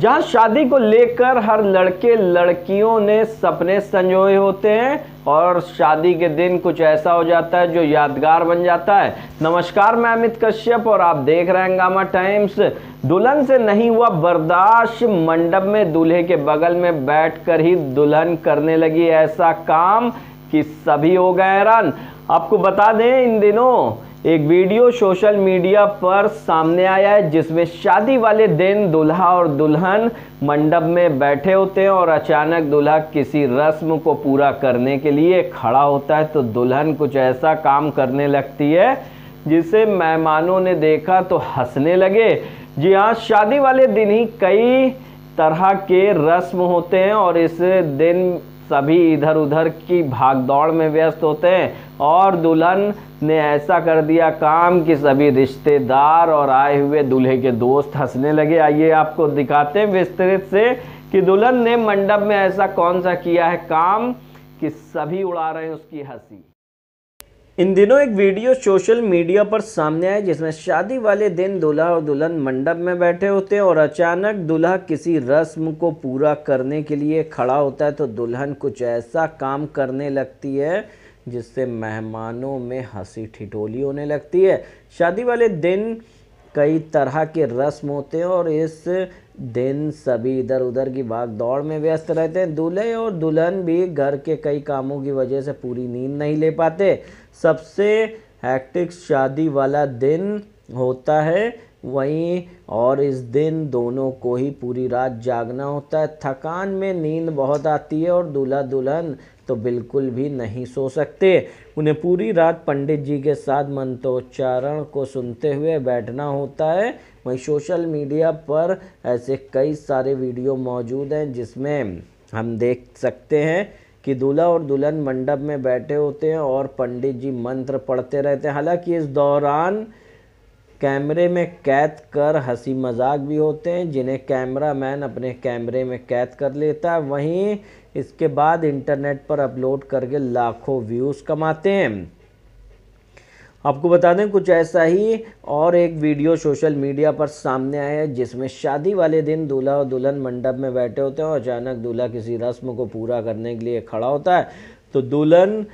जहाँ शादी को लेकर हर लड़के लड़कियों ने सपने संजोए होते हैं और शादी के दिन कुछ ऐसा हो जाता है जो यादगार बन जाता है। नमस्कार, मैं अमित कश्यप और आप देख रहे हैं हंगामा टाइम्स। दुल्हन से नहीं हुआ बर्दाश्त, मंडप में दूल्हे के बगल में बैठकर ही दुल्हन करने लगी ऐसा काम कि सभी हो गए हैरान। आपको बता दें, इन दिनों एक वीडियो सोशल मीडिया पर सामने आया है, जिसमें शादी वाले दिन दुल्हा और दुल्हन मंडप में बैठे होते हैं और अचानक दुल्हा किसी रस्म को पूरा करने के लिए खड़ा होता है। तो दुल्हन कुछ ऐसा काम करने लगती है, जिसे मेहमानों ने देखा तो हंसने लगे। जी हाँ शादी वाले दिन ही कई तरह के रस्म होते हैं और इस दिन सभी इधर उधर की भागदौड़ में व्यस्त होते हैं और दुल्हन ने ऐसा कर दिया काम कि सभी रिश्तेदार और आए हुए दूल्हे के दोस्त हंसने लगे। आइए आपको दिखाते हैं विस्तृत से कि दुल्हन ने मंडप में ऐसा कौन सा किया है काम कि सभी उड़ा रहे हैं उसकी हँसी। इन दिनों एक वीडियो सोशल मीडिया पर सामने आया जिसमें शादी वाले दिन दूल्हा और दुल्हन मंडप में बैठे होते हैं और अचानक दूल्हा किसी रस्म को पूरा करने के लिए खड़ा होता है तो दुल्हन कुछ ऐसा काम करने लगती है जिससे मेहमानों में हँसी ठिठोली होने लगती है। शादी वाले दिन कई तरह के रस्म होते हैं और इस दिन सभी इधर उधर की भाग दौड़ में व्यस्त रहते हैं। दूल्हे और दुल्हन भी घर के कई कामों की वजह से पूरी नींद नहीं ले पाते। सबसे हैक्टिक शादी वाला दिन होता है। वहीं और इस दिन दोनों को ही पूरी रात जागना होता है। थकान में नींद बहुत आती है और दूल्हा दुल्हन तो बिल्कुल भी नहीं सो सकते। उन्हें पूरी रात पंडित जी के साथ मंत्रोच्चारण को सुनते हुए बैठना होता है। वहीं सोशल मीडिया पर ऐसे कई सारे वीडियो मौजूद हैं जिसमें हम देख सकते हैं कि दूल्हा और दुल्हन मंडप में बैठे होते हैं और पंडित जी मंत्र पढ़ते रहते हैं। हालाँकि इस दौरान कैमरे में कैद कर हँसी मज़ाक भी होते हैं, जिन्हें कैमरा मैन अपने कैमरे में कैद कर लेता है। वहीं इसके बाद इंटरनेट पर अपलोड करके लाखों व्यूज़ कमाते हैं। आपको बता दें, कुछ ऐसा ही और एक वीडियो सोशल मीडिया पर सामने आया है, जिसमें शादी वाले दिन दूल्हा और दुल्हन मंडप में बैठे होते हैं और अचानक दूल्हा किसी रस्म को पूरा करने के लिए खड़ा होता है। तो दुल्हन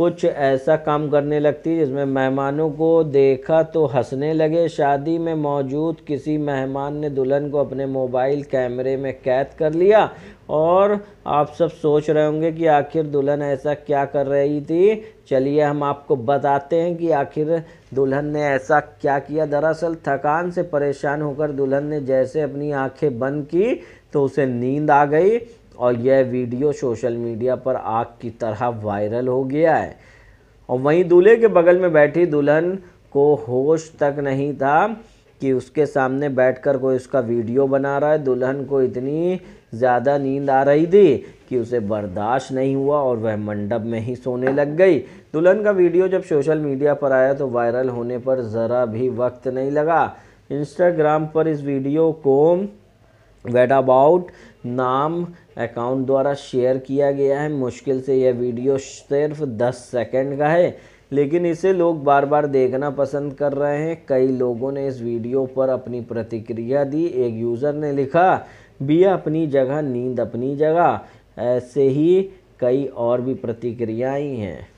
कुछ ऐसा काम करने लगती जिसमें मेहमानों को देखा तो हंसने लगे। शादी में मौजूद किसी मेहमान ने दुल्हन को अपने मोबाइल कैमरे में कैद कर लिया और आप सब सोच रहे होंगे कि आखिर दुल्हन ऐसा क्या कर रही थी। चलिए हम आपको बताते हैं कि आखिर दुल्हन ने ऐसा क्या किया। दरअसल थकान से परेशान होकर दुल्हन ने जैसे अपनी आँखें बंद की तो उसे नींद आ गई। और यह वीडियो सोशल मीडिया पर आग की तरह वायरल हो गया है। और वहीं दूल्हे के बगल में बैठी दुल्हन को होश तक नहीं था कि उसके सामने बैठकर कोई उसका वीडियो बना रहा है। दुल्हन को इतनी ज़्यादा नींद आ रही थी कि उसे बर्दाश्त नहीं हुआ और वह मंडप में ही सोने लग गई। दुल्हन का वीडियो जब सोशल मीडिया पर आया तो वायरल होने पर ज़रा भी वक्त नहीं लगा। इंस्टाग्राम पर इस वीडियो को वेट अबाउट नाम अकाउंट द्वारा शेयर किया गया है। मुश्किल से यह वीडियो सिर्फ़ 10 सेकंड का है, लेकिन इसे लोग बार बार देखना पसंद कर रहे हैं। कई लोगों ने इस वीडियो पर अपनी प्रतिक्रिया दी। एक यूज़र ने लिखा बिया अपनी जगह, नींद अपनी जगह। ऐसे ही कई और भी प्रतिक्रियाएँ हैं।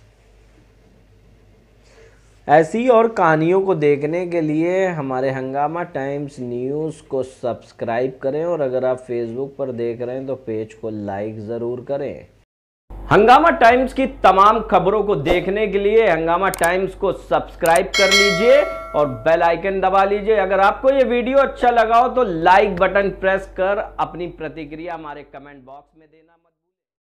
ऐसी और कहानियों को देखने के लिए हमारे हंगामा टाइम्स न्यूज़ को सब्सक्राइब करें और अगर आप फेसबुक पर देख रहे हैं तो पेज को लाइक ज़रूर करें। हंगामा टाइम्स की तमाम खबरों को देखने के लिए हंगामा टाइम्स को सब्सक्राइब कर लीजिए और बेल आइकन दबा लीजिए। अगर आपको ये वीडियो अच्छा लगा हो तो लाइक बटन प्रेस कर अपनी प्रतिक्रिया हमारे कमेंट बॉक्स में देना